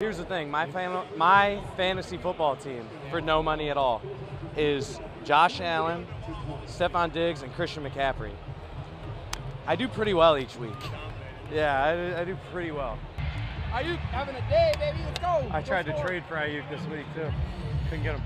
Here's the thing, my fan, my fantasy football team for no money at all is Josh Allen, Stefon Diggs, and Christian McCaffrey. I do pretty well each week. Yeah, I, do- I do pretty well. Aiyuk having a day, baby? Let's go. I tried to trade for Aiyuk this week too. Couldn't get him.